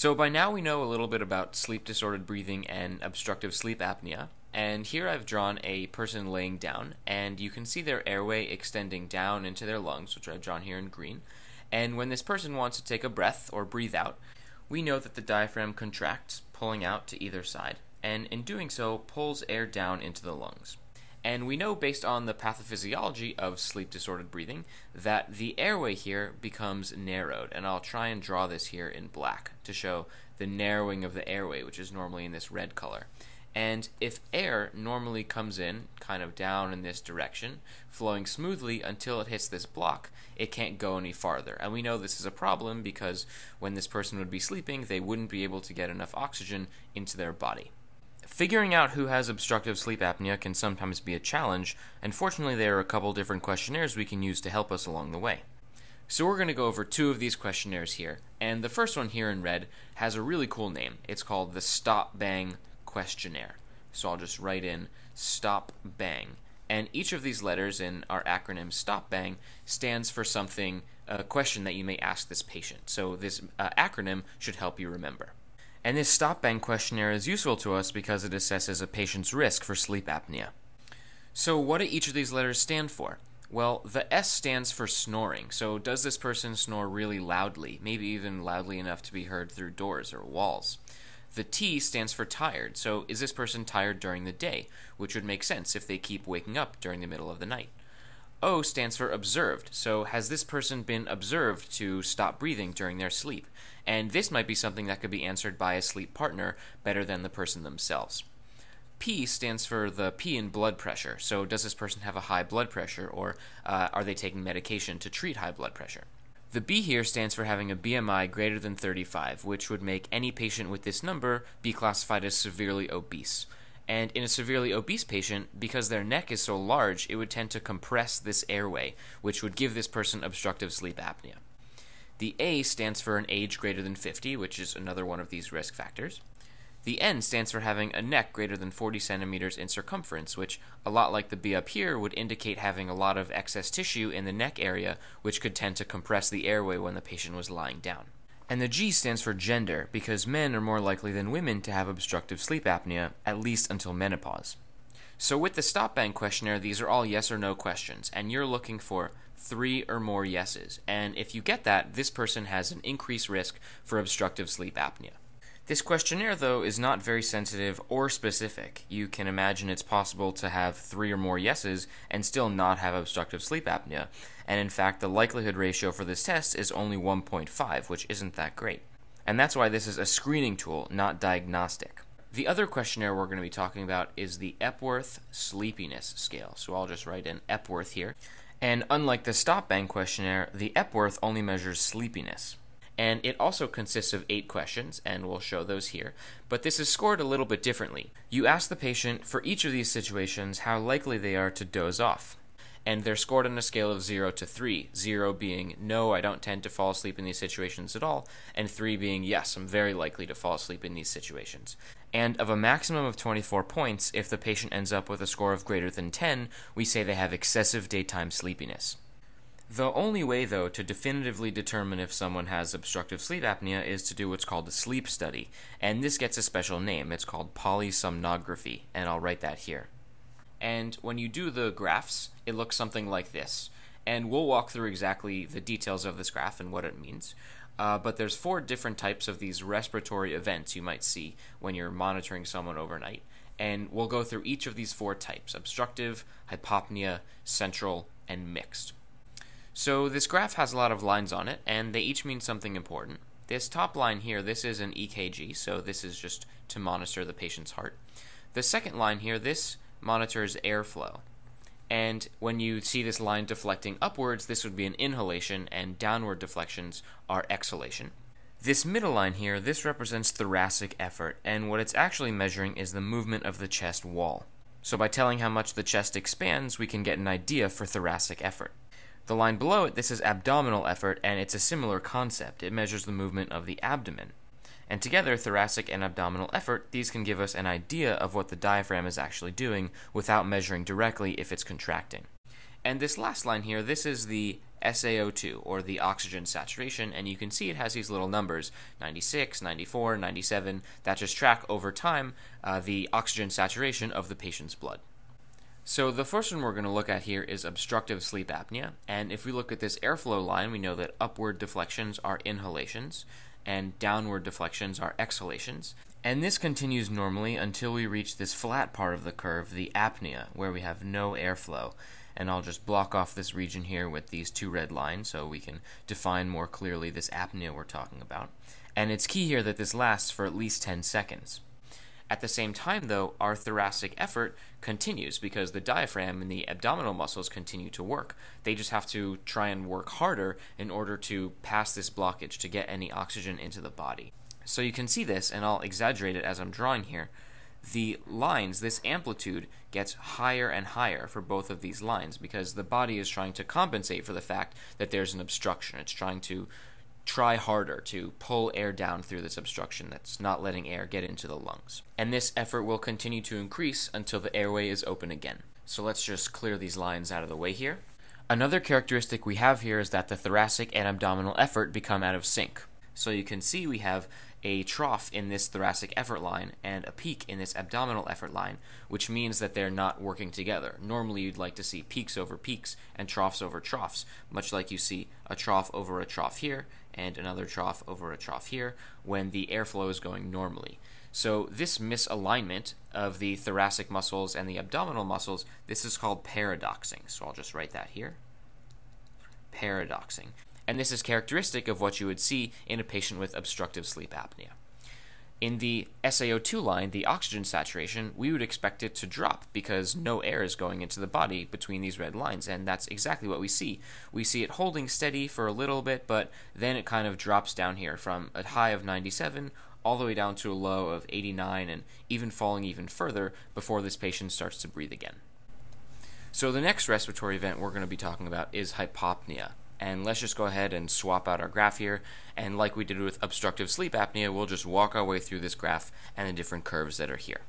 So by now we know a little bit about sleep disordered breathing and obstructive sleep apnea. And here I've drawn a person laying down, and you can see their airway extending down into their lungs, which I've drawn here in green. And when this person wants to take a breath or breathe out, we know that the diaphragm contracts, pulling out to either side, and in doing so, pulls air down into the lungs. And we know based on the pathophysiology of sleep disordered breathing that the airway here becomes narrowed. And I'll try and draw this here in black to show the narrowing of the airway, which is normally in this red color. And if air normally comes in kind of down in this direction, flowing smoothly until it hits this block, it can't go any farther. And we know this is a problem because when this person would be sleeping, they wouldn't be able to get enough oxygen into their body. Figuring out who has obstructive sleep apnea can sometimes be a challenge, and fortunately, there are a couple different questionnaires we can use to help us along the way. So, we're going to go over two of these questionnaires here, and the first one here in red has a really cool name. It's called the Stop Bang Questionnaire. So, I'll just write in Stop Bang. And each of these letters in our acronym Stop Bang stands for something, a question that you may ask this patient. So, this uh, acronym should help you remember. And this stop bang questionnaire is useful to us because it assesses a patient's risk for sleep apnea. So, what do each of these letters stand for? Well, the S stands for snoring. So, does this person snore really loudly, maybe even loudly enough to be heard through doors or walls? The T stands for tired. So, is this person tired during the day, which would make sense if they keep waking up during the middle of the night? O stands for observed. So, has this person been observed to stop breathing during their sleep? And this might be something that could be answered by a sleep partner better than the person themselves. P stands for the P in blood pressure. So, does this person have a high blood pressure, or uh, are they taking medication to treat high blood pressure? The B here stands for having a BMI greater than 35, which would make any patient with this number be classified as severely obese. And in a severely obese patient, because their neck is so large, it would tend to compress this airway, which would give this person obstructive sleep apnea. The A stands for an age greater than 50, which is another one of these risk factors. The N stands for having a neck greater than 40 centimeters in circumference, which, a lot like the B up here, would indicate having a lot of excess tissue in the neck area, which could tend to compress the airway when the patient was lying down. And the G stands for gender, because men are more likely than women to have obstructive sleep apnea, at least until menopause. So, with the stop bang questionnaire, these are all yes or no questions, and you're looking for three or more yeses. And if you get that, this person has an increased risk for obstructive sleep apnea. This questionnaire, though, is not very sensitive or specific. You can imagine it's possible to have three or more yeses and still not have obstructive sleep apnea. And in fact, the likelihood ratio for this test is only 1.5, which isn't that great. And that's why this is a screening tool, not diagnostic. The other questionnaire we're going to be talking about is the Epworth Sleepiness Scale. So I'll just write in Epworth here. And unlike the Stop Bang questionnaire, the Epworth only measures sleepiness and it also consists of eight questions, and we'll show those here. But this is scored a little bit differently. You ask the patient for each of these situations how likely they are to doze off. And they're scored on a scale of 0 to 3. 0 being, no, I don't tend to fall asleep in these situations at all, and 3 being, yes, I'm very likely to fall asleep in these situations. And of a maximum of 24 points, if the patient ends up with a score of greater than 10, we say they have excessive daytime sleepiness. The only way, though, to definitively determine if someone has obstructive sleep apnea is to do what's called a sleep study, and this gets a special name. It's called polysomnography, and I'll write that here. And when you do the graphs, it looks something like this. And we'll walk through exactly the details of this graph and what it means. Uh, but there's four different types of these respiratory events you might see when you're monitoring someone overnight. And we'll go through each of these four types obstructive, hypopnea, central, and mixed. So this graph has a lot of lines on it, and they each mean something important. This top line here, this is an EKG, so this is just to monitor the patient's heart. The second line here, this monitors airflow. And when you see this line deflecting upwards, this would be an inhalation, and downward deflections are exhalation. This middle line here, this represents thoracic effort, and what it's actually measuring is the movement of the chest wall. So by telling how much the chest expands, we can get an idea for thoracic effort. The line below it, this is abdominal effort, and it's a similar concept. It measures the movement of the abdomen. And together, thoracic and abdominal effort, these can give us an idea of what the diaphragm is actually doing without measuring directly if it's contracting. And this last line here, this is the SaO2, or the oxygen saturation, and you can see it has these little numbers 96, 94, 97 that just track over time uh, the oxygen saturation of the patient's blood. So the first one we're going to look at here is obstructive sleep apnea, and if we look at this airflow line, we know that upward deflections are inhalations, and downward deflections are exhalations. And this continues normally until we reach this flat part of the curve, the apnea, where we have no airflow. And I'll just block off this region here with these two red lines so we can define more clearly this apnea we're talking about. And it's key here that this lasts for at least 10 seconds. At the same time, though, our thoracic effort continues because the diaphragm and the abdominal muscles continue to work. They just have to try and work harder in order to pass this blockage to get any oxygen into the body. So you can see this, and I'll exaggerate it as I'm drawing here. The lines, this amplitude, gets higher and higher for both of these lines because the body is trying to compensate for the fact that there's an obstruction. It's trying to try harder to pull air down through this obstruction that's not letting air get into the lungs. And this effort will continue to increase until the airway is open again. So let's just clear these lines out of the way here. Another characteristic we have here is that the thoracic and abdominal effort become out of sync. So you can see we have a trough in this thoracic effort line and a peak in this abdominal effort line, which means that they're not working together. Normally, you'd like to see peaks over peaks and troughs over troughs, much like you see a trough over a trough here and another trough over a trough here when the airflow is going normally. So this misalignment of the thoracic muscles and the abdominal muscles, this is called paradoxing. So I'll just write that here. Paradoxing and this is characteristic of what you would see in a patient with obstructive sleep apnea. In the SaO2 line, the oxygen saturation, we would expect it to drop because no air is going into the body between these red lines, and that's exactly what we see. We see it holding steady for a little bit, but then it kind of drops down here from a high of 97 all the way down to a low of 89 and even falling even further before this patient starts to breathe again. So the next respiratory event we're going to be talking about is hypopnea. And let's just go ahead and swap out our graph here. And like we did with obstructive sleep apnea, we'll just walk our way through this graph and the different curves that are here.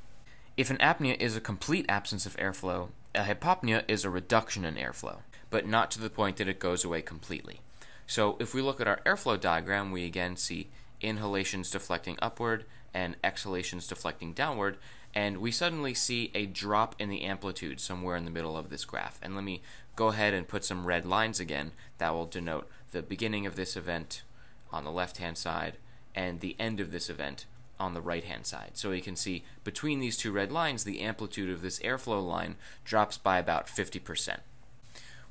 If an apnea is a complete absence of airflow, a hypopnea is a reduction in airflow, but not to the point that it goes away completely. So if we look at our airflow diagram, we again see inhalations deflecting upward and exhalations deflecting downward, and we suddenly see a drop in the amplitude somewhere in the middle of this graph. And let me go ahead and put some red lines again that will denote the beginning of this event on the left hand side and the end of this event on the right hand side. So you can see between these two red lines, the amplitude of this airflow line drops by about 50%.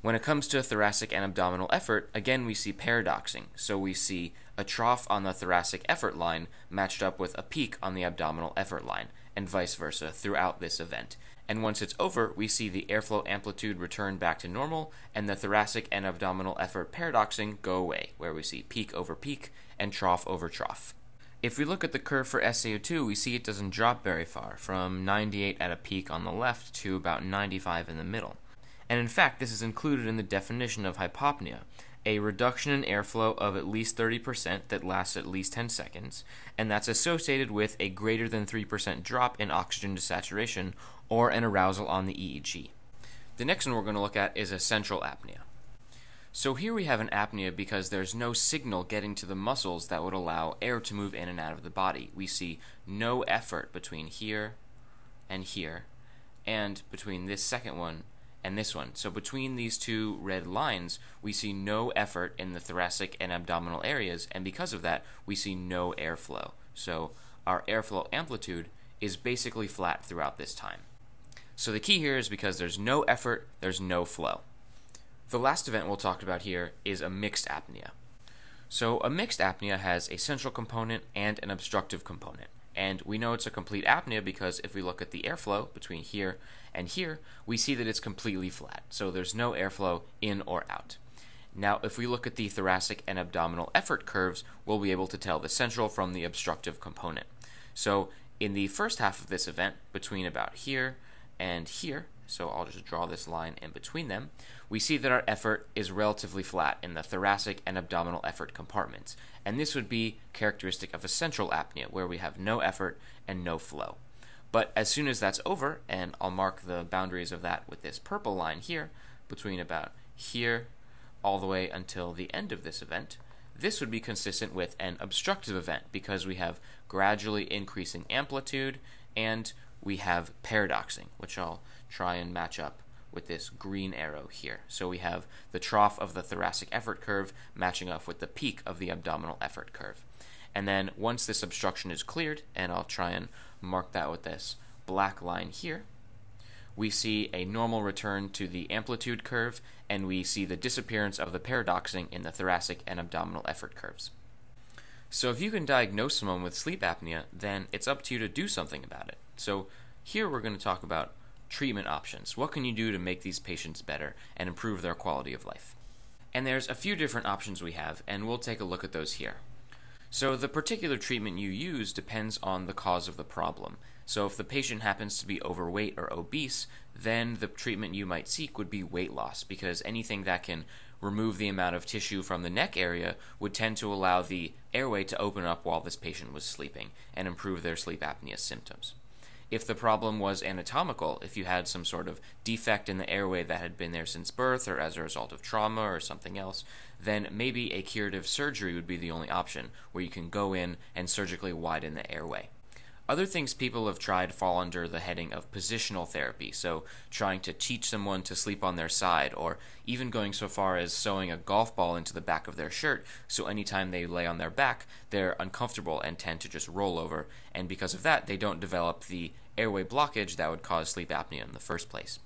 When it comes to thoracic and abdominal effort, again we see paradoxing. So we see a trough on the thoracic effort line matched up with a peak on the abdominal effort line, and vice versa throughout this event. And once it's over, we see the airflow amplitude return back to normal, and the thoracic and abdominal effort paradoxing go away, where we see peak over peak and trough over trough. If we look at the curve for SaO2, we see it doesn't drop very far, from 98 at a peak on the left to about 95 in the middle and in fact, this is included in the definition of hypopnea a reduction in airflow of at least 30% that lasts at least 10 seconds, and that's associated with a greater than 3% drop in oxygen to saturation or an arousal on the EEG. The next one we're going to look at is a central apnea. So here we have an apnea because there's no signal getting to the muscles that would allow air to move in and out of the body. We see no effort between here and here, and between this second one and this one. So between these two red lines, we see no effort in the thoracic and abdominal areas, and because of that, we see no airflow. So our airflow amplitude is basically flat throughout this time. So the key here is because there's no effort, there's no flow. The last event we'll talk about here is a mixed apnea. So a mixed apnea has a central component and an obstructive component. And we know it's a complete apnea because if we look at the airflow between here and here, we see that it's completely flat. So there's no airflow in or out. Now, if we look at the thoracic and abdominal effort curves, we'll be able to tell the central from the obstructive component. So in the first half of this event, between about here and here, so I'll just draw this line in between them, we see that our effort is relatively flat in the thoracic and abdominal effort compartments. And this would be characteristic of a central apnea, where we have no effort and no flow. But as soon as that's over, and I'll mark the boundaries of that with this purple line here, between about here, all the way until the end of this event, this would be consistent with an obstructive event because we have gradually increasing amplitude and we have paradoxing, which I'll try and match up with this green arrow here. So we have the trough of the thoracic effort curve matching up with the peak of the abdominal effort curve. And then once this obstruction is cleared, and I'll try and mark that with this black line here, we see a normal return to the amplitude curve, and we see the disappearance of the paradoxing in the thoracic and abdominal effort curves. So if you can diagnose someone with sleep apnea, then it's up to you to do something about it. So here we're going to talk about treatment options. What can you do to make these patients better and improve their quality of life? And there's a few different options we have, and we'll take a look at those here. So the particular treatment you use depends on the cause of the problem. So if the patient happens to be overweight or obese, then the treatment you might seek would be weight loss because anything that can remove the amount of tissue from the neck area would tend to allow the airway to open up while this patient was sleeping and improve their sleep apnea symptoms. If the problem was anatomical, if you had some sort of defect in the airway that had been there since birth or as a result of trauma or something else, then maybe a curative surgery would be the only option where you can go in and surgically widen the airway. Other things people have tried fall under the heading of positional therapy, so trying to teach someone to sleep on their side, or even going so far as sewing a golf ball into the back of their shirt, so anytime they lay on their back, they're uncomfortable and tend to just roll over, and because of that, they don't develop the airway blockage that would cause sleep apnea in the first place.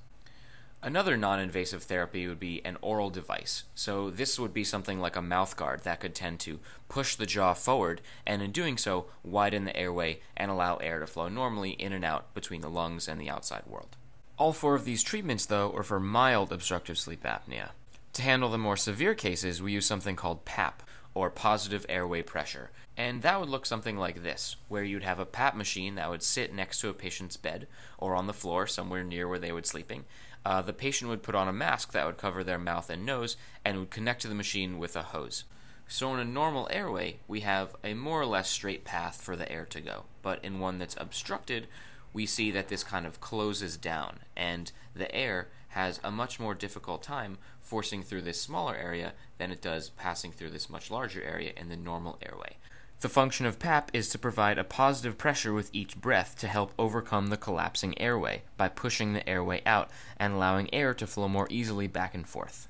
Another non invasive therapy would be an oral device. So, this would be something like a mouth guard that could tend to push the jaw forward and, in doing so, widen the airway and allow air to flow normally in and out between the lungs and the outside world. All four of these treatments, though, are for mild obstructive sleep apnea. To handle the more severe cases, we use something called PAP, or positive airway pressure. And that would look something like this, where you'd have a PAP machine that would sit next to a patient's bed or on the floor somewhere near where they would sleeping. Uh, the patient would put on a mask that would cover their mouth and nose and would connect to the machine with a hose. So in a normal airway, we have a more or less straight path for the air to go, but in one that's obstructed, we see that this kind of closes down, and the air has a much more difficult time forcing through this smaller area than it does passing through this much larger area in the normal airway. The function of PAP is to provide a positive pressure with each breath to help overcome the collapsing airway by pushing the airway out and allowing air to flow more easily back and forth.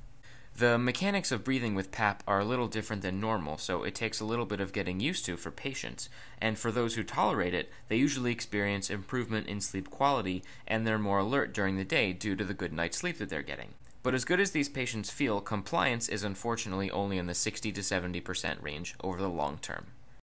The mechanics of breathing with PAP are a little different than normal, so it takes a little bit of getting used to for patients. And for those who tolerate it, they usually experience improvement in sleep quality and they're more alert during the day due to the good night's sleep that they're getting. But as good as these patients feel, compliance is unfortunately only in the 60 to 70% range over the long term.